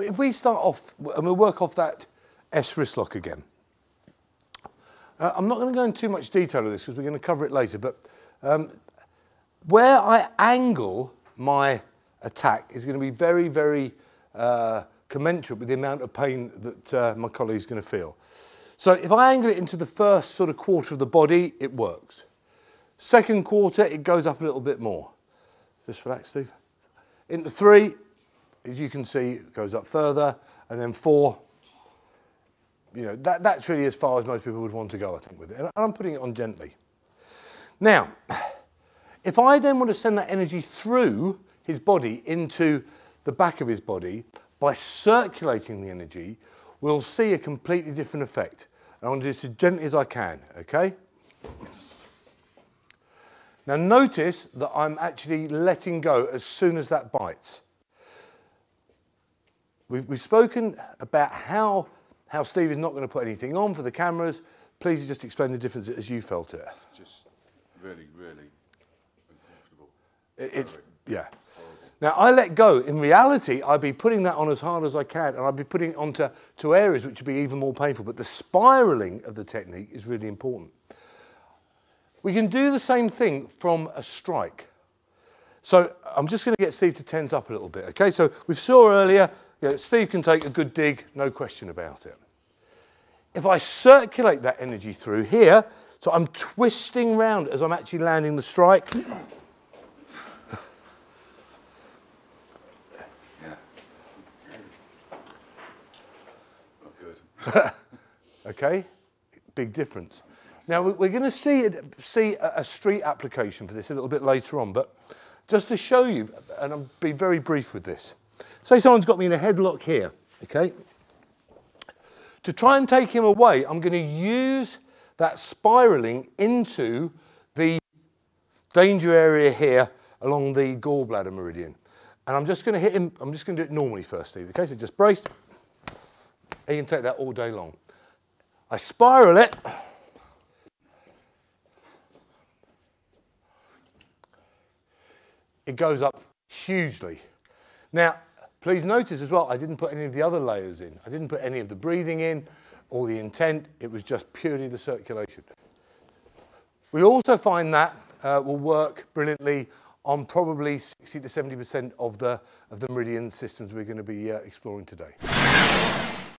If, we start off, and we'll work off that S wrist lock again. Uh, I'm not going to go into too much detail of this because we're going to cover it later, but um, where I angle my attack is going to be very, very uh, commensurate with the amount of pain that uh, my colleague is going to feel. So if I angle it into the first sort of quarter of the body, it works. Second quarter, it goes up a little bit more. Just relax, Steve. Into three, as you can see, it goes up further. And then four, you know, that, that's really as far as most people would want to go, I think, with it. And I'm putting it on gently. Now, if I then want to send that energy through his body into the back of his body, by circulating the energy, we'll see a completely different effect. And I want to do this as gently as I can, okay? Now notice that I'm actually letting go as soon as that bites. We've, we've spoken about how, how Steve is not going to put anything on for the cameras. Please just explain the difference as you felt it. Just really, really uncomfortable. It, it's, yeah. Now I let go. In reality, I'd be putting that on as hard as I can, and I'd be putting it onto to areas which would be even more painful. But the spiraling of the technique is really important. We can do the same thing from a strike. So I'm just going to get Steve to tense up a little bit. Okay, so we saw earlier, you know, Steve can take a good dig, no question about it. If I circulate that energy through here, so I'm twisting round as I'm actually landing the strike. Yeah. Okay, big difference. Now we're going to see see a street application for this a little bit later on, but just to show you, and I'll be very brief with this. Say someone's got me in a headlock here, okay? To try and take him away, I'm going to use that spiraling into the danger area here along the gallbladder meridian. And I'm just going to hit him, I'm just going to do it normally first, Steve, okay? So just brace. He can take that all day long. I spiral it. It goes up hugely. Now, please notice as well, I didn't put any of the other layers in. I didn't put any of the breathing in or the intent. It was just purely the circulation. We also find that uh, will work brilliantly on probably 60 to 70% of the, of the meridian systems we're going to be uh, exploring today.